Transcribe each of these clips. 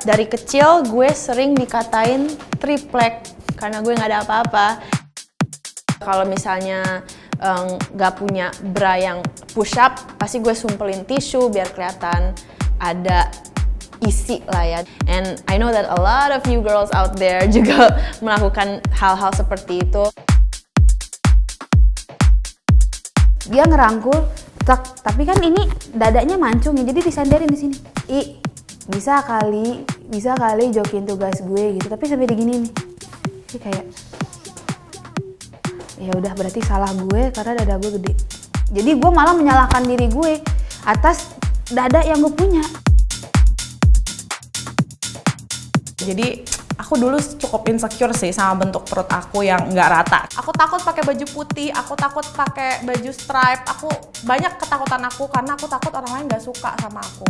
dari kecil gue sering dikatain triplek karena gue nggak ada apa-apa. Kalau misalnya nggak um, punya bra yang push up, pasti gue sumpelin tisu biar kelihatan ada isi lah ya. And I know that a lot of you girls out there juga melakukan hal-hal seperti itu. Dia ngerangkul, tak, tapi kan ini dadanya mancung ya, jadi disandarin di sini. I, bisa kali, bisa kali jokin tugas gue gitu, tapi sampai digini nih. Ini kayak ya udah berarti salah gue karena dada gue gede. Jadi gue malah menyalahkan diri gue atas dada yang gue punya. Jadi aku dulu cukup insecure sih sama bentuk perut aku yang nggak rata. Aku takut pakai baju putih, aku takut pakai baju stripe, aku banyak ketakutan aku karena aku takut orang lain nggak suka sama aku.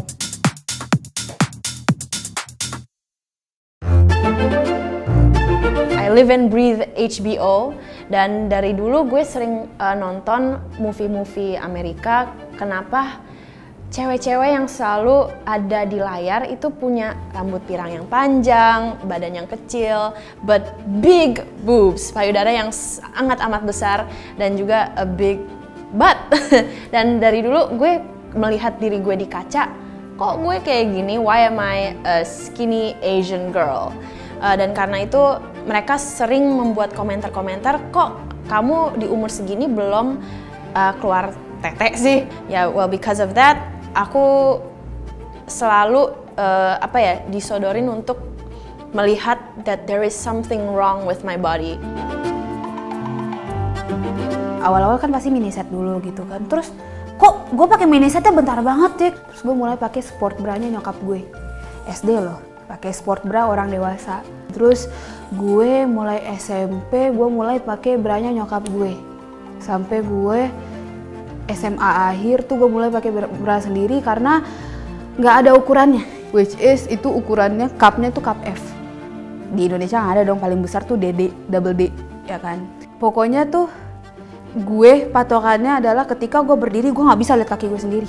Live and breathe HBO dan dari dulu gue sering uh, nonton movie-movie Amerika. Kenapa? cewek-cewek yang selalu ada di layar itu punya rambut pirang yang panjang, badan yang kecil, but big boobs, payudara yang sangat amat besar dan juga a big butt. dan dari dulu gue melihat diri gue di kaca, kok gue kayak gini? Why am I a skinny Asian girl? Uh, dan karena itu mereka sering membuat komentar-komentar, kok kamu di umur segini belum uh, keluar tete sih? Ya, yeah, well because of that aku selalu uh, apa ya disodorin untuk melihat that there is something wrong with my body. Awal-awal kan pasti mini set dulu gitu kan. Terus kok gue pakai mini setnya bentar banget ya. Terus gue mulai pakai sport bra-nya nyokap gue. SD loh, pakai sport bra orang dewasa. Terus gue mulai SMP, gue mulai pakai bra-nya nyokap gue. Sampai gue SMA akhir tuh gue mulai pakai bra sendiri karena nggak ada ukurannya which is itu ukurannya cupnya tuh cup F di Indonesia nggak ada dong paling besar tuh DD double D ya kan pokoknya tuh gue patokannya adalah ketika gue berdiri gue nggak bisa lihat kaki gue sendiri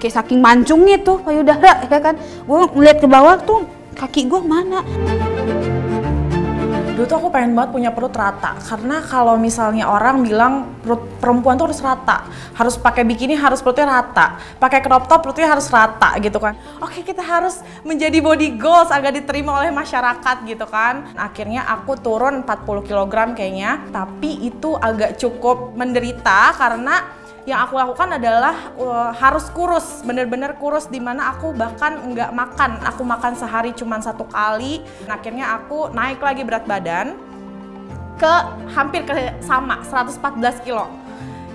kayak saking mancungnya tuh payudara ya kan? Gue ngeliat ke bawah tuh kaki gue mana? Dulu tuh aku pengen banget punya perut rata. Karena kalau misalnya orang bilang perut perempuan tuh harus rata. Harus pakai bikini harus perutnya rata. Pakai crop top perutnya harus rata gitu kan. Oke kita harus menjadi body goals agar diterima oleh masyarakat gitu kan. Akhirnya aku turun 40 kg kayaknya. Tapi itu agak cukup menderita karena yang aku lakukan adalah uh, harus kurus, bener-bener kurus di mana aku bahkan nggak makan, aku makan sehari cuma satu kali. Nah, akhirnya aku naik lagi berat badan ke hampir ke sama 114 kilo.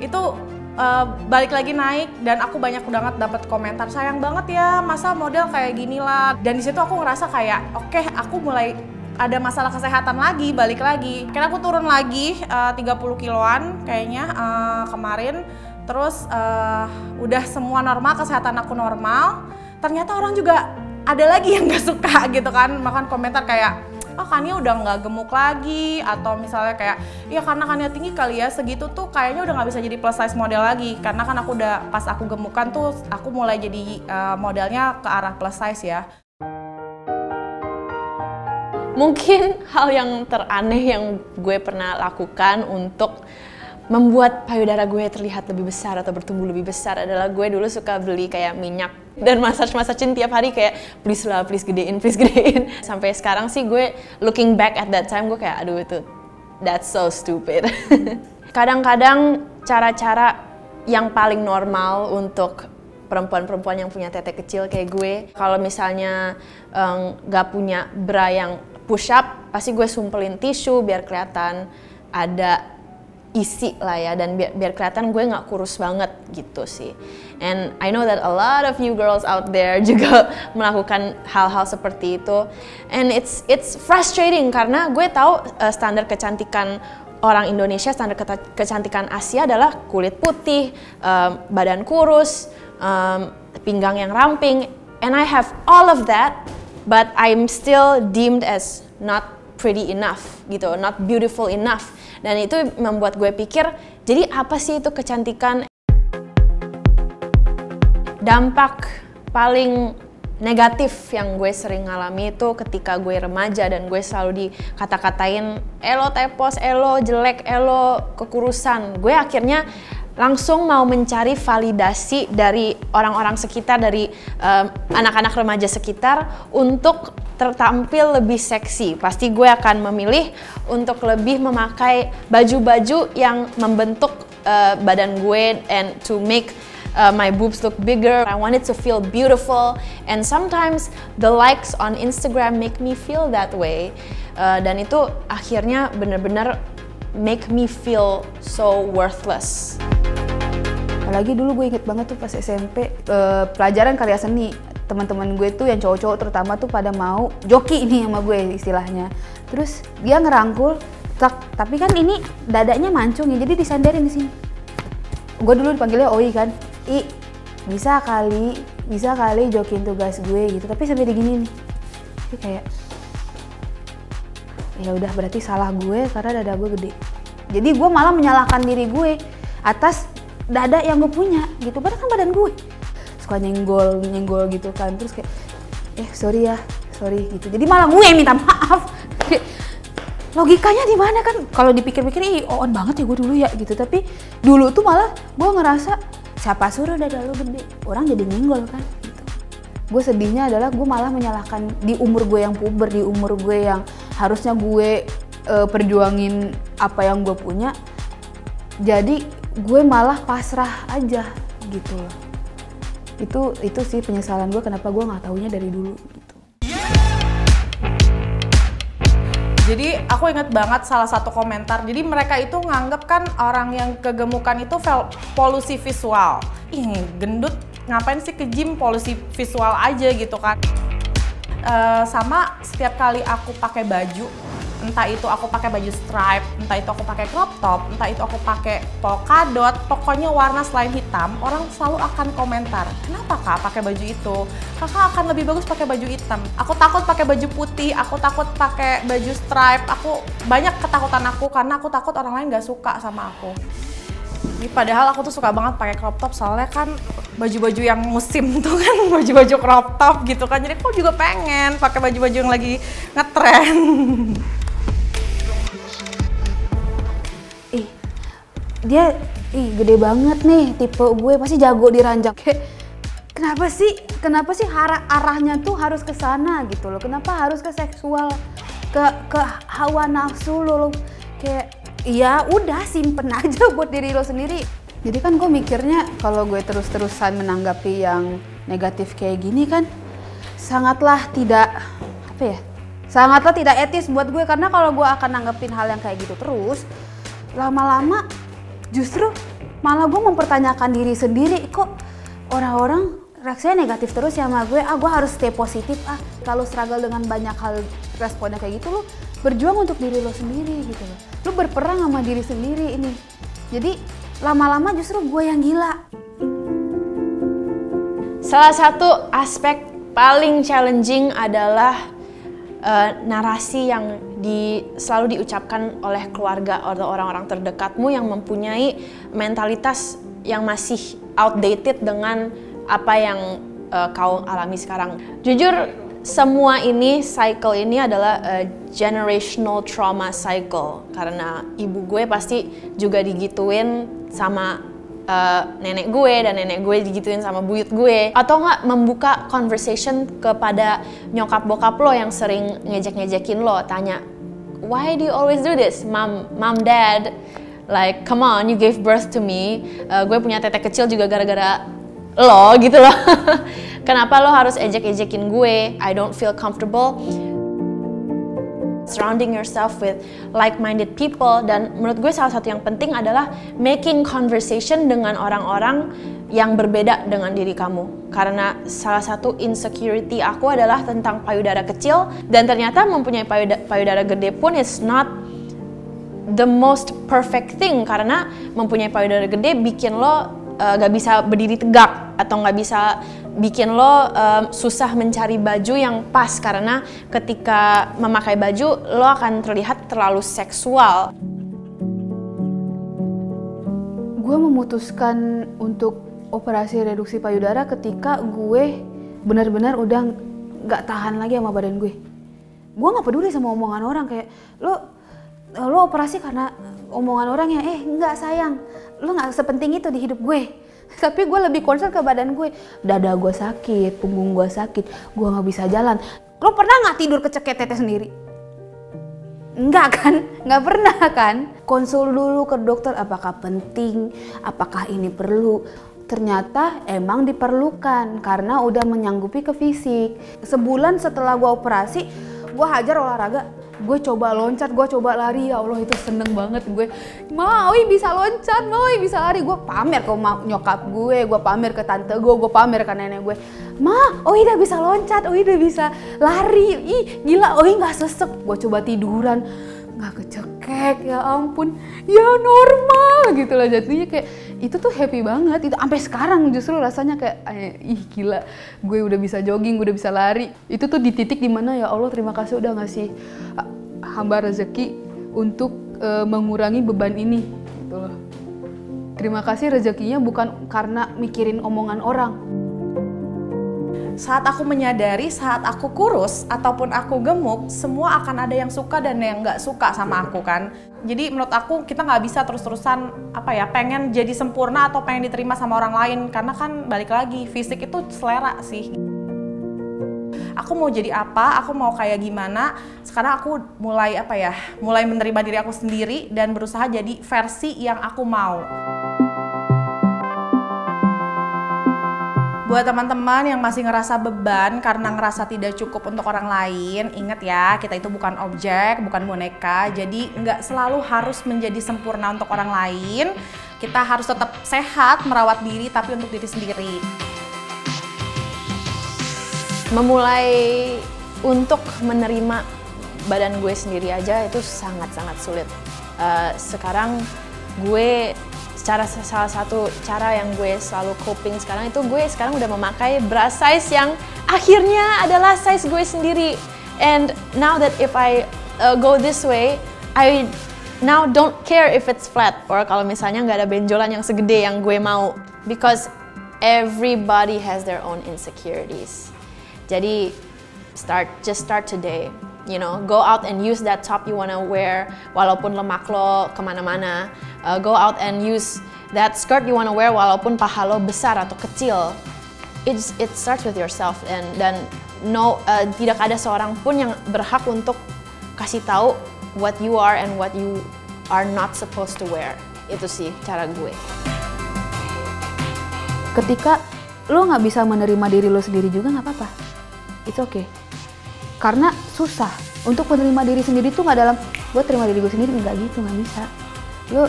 Itu uh, balik lagi naik dan aku banyak banget dapat komentar sayang banget ya masa model kayak gini lah. Dan di situ aku ngerasa kayak oke okay, aku mulai ada masalah kesehatan lagi, balik lagi. Karena aku turun lagi uh, 30 kiloan kayaknya uh, kemarin terus uh, udah semua normal kesehatan aku normal ternyata orang juga ada lagi yang gak suka gitu kan. Makan komentar kayak oh Kania udah nggak gemuk lagi atau misalnya kayak ya karena Kania tinggi kali ya segitu tuh kayaknya udah nggak bisa jadi plus size model lagi. Karena kan aku udah pas aku gemukan tuh aku mulai jadi uh, modelnya ke arah plus size ya. Mungkin hal yang teraneh yang gue pernah lakukan untuk membuat payudara gue terlihat lebih besar atau bertumbuh lebih besar adalah gue dulu suka beli kayak minyak dan massage-massagein tiap hari kayak please lah, please gedein, please gedein. Sampai sekarang sih gue looking back at that time gue kayak aduh itu that's so stupid. Kadang-kadang cara-cara yang paling normal untuk perempuan-perempuan yang punya tete kecil kayak gue kalau misalnya nggak um, punya bra yang push up pasti gue sumpelin tisu biar kelihatan ada isi lah ya dan biar, biar kelihatan gue nggak kurus banget gitu sih. And I know that a lot of you girls out there juga melakukan hal-hal seperti itu. And it's it's frustrating karena gue tahu uh, standar kecantikan orang Indonesia, standar ke kecantikan Asia adalah kulit putih, um, badan kurus, um, pinggang yang ramping, and I have all of that, but I'm still deemed as not pretty enough gitu, not beautiful enough dan itu membuat gue pikir, jadi apa sih itu kecantikan? Dampak paling negatif yang gue sering ngalami itu ketika gue remaja dan gue selalu dikata-katain elo tepos, elo jelek, elo kekurusan. Gue akhirnya langsung mau mencari validasi dari orang-orang sekitar, dari um, anak-anak remaja sekitar untuk tertampil lebih seksi. Pasti gue akan memilih untuk lebih memakai baju-baju yang membentuk uh, badan gue and to make uh, my boobs look bigger. I want it to feel beautiful and sometimes the likes on Instagram make me feel that way. Uh, dan itu akhirnya bener-bener make me feel so worthless. Apalagi dulu gue inget banget tuh pas SMP uh, pelajaran karya seni teman-teman gue tuh yang cowok-cowok terutama tuh pada mau joki ini sama gue istilahnya. Terus dia ngerangkul, tak, tapi kan ini dadanya mancung ya, jadi disandarin di sini. Gue dulu dipanggilnya Oi kan, I bisa kali, bisa kali jokin tugas gue gitu, tapi sampai digini nih. Jadi kayak ya udah berarti salah gue karena dada gue gede. Jadi gue malah menyalahkan diri gue atas dada yang gue punya gitu. Padahal kan badan gue suka nyenggol nyenggol gitu kan. Terus kayak eh sorry ya sorry gitu. Jadi malah gue minta maaf. Logikanya di mana kan? Kalau dipikir-pikir ih on banget ya gue dulu ya gitu. Tapi dulu tuh malah gue ngerasa siapa suruh dada lu gede? Orang jadi nyenggol kan gitu. gue sedihnya adalah gue malah menyalahkan di umur gue yang puber di umur gue yang harusnya gue uh, perjuangin apa yang gue punya. Jadi gue malah pasrah aja gitu loh. Itu itu sih penyesalan gue kenapa gue nggak taunya dari dulu gitu. Jadi aku inget banget salah satu komentar. Jadi mereka itu nganggep kan orang yang kegemukan itu polusi visual. Ih gendut ngapain sih ke gym polusi visual aja gitu kan? Uh, sama setiap kali aku pakai baju entah itu aku pakai baju stripe, entah itu aku pakai crop top, entah itu aku pakai polka dot, pokoknya warna selain hitam, orang selalu akan komentar, kenapa kak pakai baju itu? Kakak akan lebih bagus pakai baju hitam. Aku takut pakai baju putih, aku takut pakai baju stripe, aku banyak ketakutan aku karena aku takut orang lain gak suka sama aku. Ini padahal aku tuh suka banget pakai crop top soalnya kan baju-baju yang musim tuh kan baju-baju crop top gitu kan. Jadi aku juga pengen pakai baju-baju yang lagi ngetren. dia ih gede banget nih tipe gue pasti jago di ranjang kayak kenapa sih? Kenapa sih arah arahnya tuh harus ke sana? Gitu loh. Kenapa harus ke seksual ke ke hawa nafsu lo, lo kayak ya udah simpen aja buat diri lo sendiri. Jadi kan gue mikirnya kalau gue terus-terusan menanggapi yang negatif kayak gini kan sangatlah tidak apa ya sangatlah tidak etis buat gue. Karena kalau gue akan nanggepin hal yang kayak gitu terus lama-lama justru malah gue mempertanyakan diri sendiri kok orang-orang reaksinya negatif terus ya sama gue? Ah gue harus stay positif. Ah kalau struggle dengan banyak hal responnya kayak gitu lo berjuang untuk diri lo sendiri gitu loh. Lo berperang sama diri sendiri ini. Jadi lama-lama justru gue yang gila. Salah satu aspek paling challenging adalah uh, narasi yang di, selalu diucapkan oleh keluarga atau orang-orang terdekatmu yang mempunyai mentalitas yang masih outdated dengan apa yang uh, kau alami sekarang. Jujur, semua ini cycle ini adalah uh, generational trauma cycle karena ibu gue pasti juga digituin sama uh, nenek gue dan nenek gue digituin sama buyut gue. Atau nggak membuka conversation kepada nyokap bokap lo yang sering ngejek-ngejekin lo tanya why do you always do this? Mom mom dad like come on you gave birth to me. Uh, gue punya tete kecil juga gara-gara lo gitu loh. Kenapa lo harus ejek-ejekin gue? I don't feel comfortable surrounding yourself with like-minded people. Dan menurut gue salah satu yang penting adalah making conversation dengan orang-orang yang berbeda dengan diri kamu. Karena salah satu insecurity aku adalah tentang payudara kecil. Dan ternyata mempunyai payudara, gede pun is not the most perfect thing. Karena mempunyai payudara gede bikin lo uh, gak bisa berdiri tegak atau gak bisa bikin lo um, susah mencari baju yang pas. Karena ketika memakai baju lo akan terlihat terlalu seksual. Gue memutuskan untuk operasi reduksi payudara ketika gue benar-benar udah nggak tahan lagi sama badan gue. Gue nggak peduli sama omongan orang kayak lo lo operasi karena omongan orang ya eh nggak sayang. Lo nggak sepenting itu di hidup gue tapi gue lebih concern ke badan gue dada gue sakit punggung gue sakit gue nggak bisa jalan lo pernah nggak tidur keceket tete sendiri Enggak kan? Nggak pernah kan? Konsul dulu ke dokter apakah penting, apakah ini perlu. Ternyata emang diperlukan karena udah menyanggupi ke fisik. Sebulan setelah gua operasi, gua hajar olahraga. Gue coba loncat, gue coba lari, ya Allah itu seneng banget gue. Mau bisa loncat, mau bisa lari. Gue pamer ke nyokap gue, gue pamer ke tante gue, gue pamer ke nenek gue. Ma, oh udah bisa loncat, oh udah bisa lari. Ih gila, oh nggak sesek. Gue coba tiduran, nggak kecekek, ya ampun. Ya normal gitu lah jatuhnya kayak itu tuh happy banget. Itu sampai sekarang justru rasanya kayak ih gila. Gue udah bisa jogging gue udah bisa lari. Itu tuh di titik di mana ya Allah terima kasih udah ngasih hamba rezeki untuk uh, mengurangi beban ini. Gitu loh. Terima kasih rezekinya bukan karena mikirin omongan orang saat aku menyadari saat aku kurus ataupun aku gemuk semua akan ada yang suka dan yang nggak suka sama aku kan? Jadi menurut aku kita nggak bisa terus-terusan apa ya pengen jadi sempurna atau pengen diterima sama orang lain. Karena kan balik lagi fisik itu selera sih. Aku mau jadi apa aku mau kayak gimana sekarang aku mulai apa ya mulai menerima diri aku sendiri dan berusaha jadi versi yang aku mau Buat teman-teman yang masih ngerasa beban karena ngerasa tidak cukup untuk orang lain, ingat ya, kita itu bukan objek, bukan boneka. Jadi nggak selalu harus menjadi sempurna untuk orang lain. Kita harus tetap sehat, merawat diri, tapi untuk diri sendiri. Memulai untuk menerima badan gue sendiri aja itu sangat-sangat sulit. Uh, sekarang gue secara salah satu cara yang gue selalu coping sekarang itu gue sekarang udah memakai bra size yang akhirnya adalah size gue sendiri. And now that if I uh, go this way I now don't care if it's flat or kalau misalnya nggak ada benjolan yang segede yang gue mau. Because everybody has their own insecurities. Jadi start just start today you know go out and use that top you wanna wear walaupun lemak lo ke mana-mana. Uh, go out and use that skirt you wanna wear walaupun paha lo besar atau kecil. It's, it starts with yourself and dan no uh, tidak ada seorang pun yang berhak untuk kasih tahu what you are and what you are not supposed to wear. Itu sih cara gue. Ketika lo nggak bisa menerima diri lo sendiri juga nggak apa-apa. It's okay karena susah. Untuk menerima diri sendiri tuh nggak dalam gue terima diri gue sendiri. Nggak gitu nggak bisa. Lo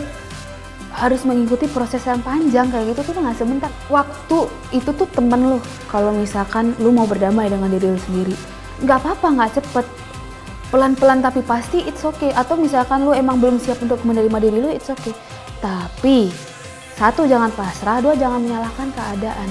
harus mengikuti proses yang panjang kayak gitu tuh nggak sebentar. Waktu itu tuh temen lo. Kalau misalkan lo mau berdamai dengan diri lo sendiri nggak apa-apa nggak cepet. Pelan-pelan tapi pasti it's okay. Atau misalkan lo emang belum siap untuk menerima diri lo it's okay. Tapi satu jangan pasrah. Dua jangan menyalahkan keadaan